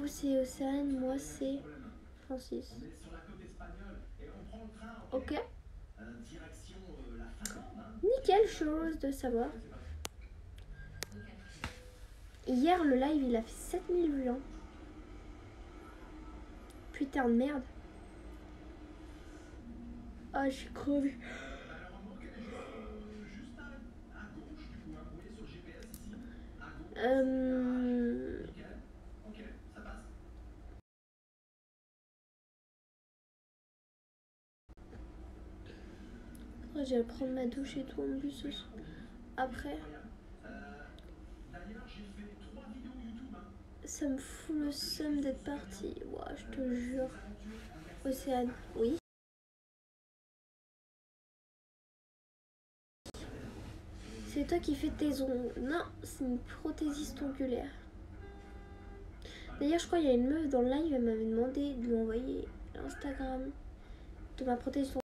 vous, c'est Océane. Moi, c'est Francis. Ok. Nickel, heureuse de savoir. Hier, le live, il a fait 7000 vues. hein. Putain de merde. Ah, je suis crevée. Euh... Je vais prendre ma douche et tout en bus. Après. Ça me fout le seum d'être partie. Ouah, je te jure. Océane, oui. C'est toi qui fais tes ongles. Non, c'est une prothésiste ongulaire. D'ailleurs, je crois qu'il y a une meuf dans le live, elle m'avait demandé de lui envoyer l'Instagram de ma prothèse